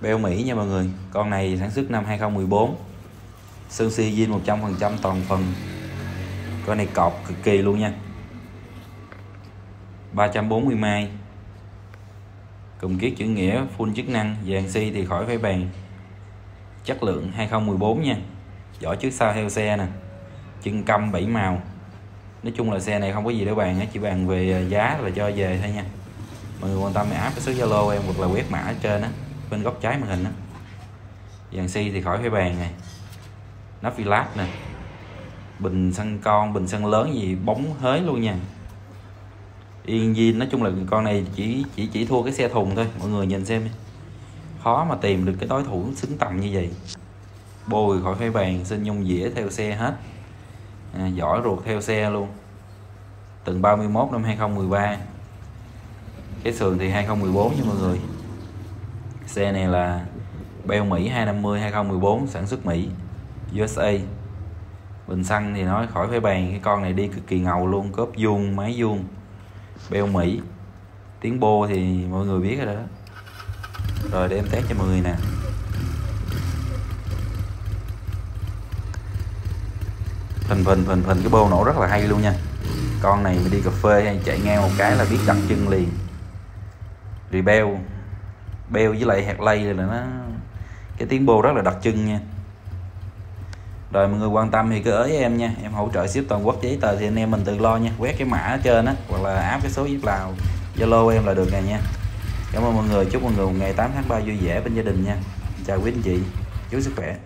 Beo Mỹ nha mọi người. Con này sản xuất năm 2014 Sơn si zin 100% toàn phần. Con này cọp cực kỳ luôn nha. 340 mai. Cùng kiết chữ nghĩa, full chức năng, Dàn si thì khỏi phải bàn. Chất lượng 2014 nha. Vỏ trước sau theo xe nè. Chân câm 7 màu. Nói chung là xe này không có gì để bàn Chỉ bàn về giá là cho về thôi nha. Mọi người quan tâm thì áp cái số Zalo em Hoặc là quét mã ở trên á bên góc trái màn hình đó dàn xi thì khỏi phải bàn này. Nắp lát nè. Bình xăng con bình xăng lớn gì bóng hới luôn nha. Yên viên nói chung là con này chỉ chỉ chỉ thua cái xe thùng thôi. Mọi người nhìn xem đi. khó mà tìm được cái đối thủ xứng tầm như vậy. Bồi khỏi phải bàn xin nhung dĩa theo xe hết. À, giỏi ruột theo xe luôn. Từng 31 năm 2013 cái sườn thì 2014 nha mọi người xe này là beo Mỹ 250 2014 sản xuất Mỹ USA bình xăng thì nói khỏi phải bàn, cái con này đi cực kỳ ngầu luôn, cốp vuông, máy vuông, beo Mỹ. Tiếng bô thì mọi người biết rồi đó. Rồi, để em test cho mọi người nè. Phình phình phình phình, cái bô nổ rất là hay luôn nha. Con này mà đi cà phê hay chạy ngang một cái là biết đặt chân liền. Beo beo với lại hạt lay là nó, cái tiếng bô rất là đặc trưng nha. Rồi mọi người quan tâm thì cứ ới em nha, em hỗ trợ ship toàn quốc giấy tờ thì anh em mình tự lo nha. Quét cái mã ở trên á, hoặc là áp cái số giúp lào, zalo em là được nè nha. Cảm ơn mọi người, chúc mọi người một ngày 8 tháng 3 vui vẻ bên gia đình nha. Chào quý anh chị chú sức khỏe.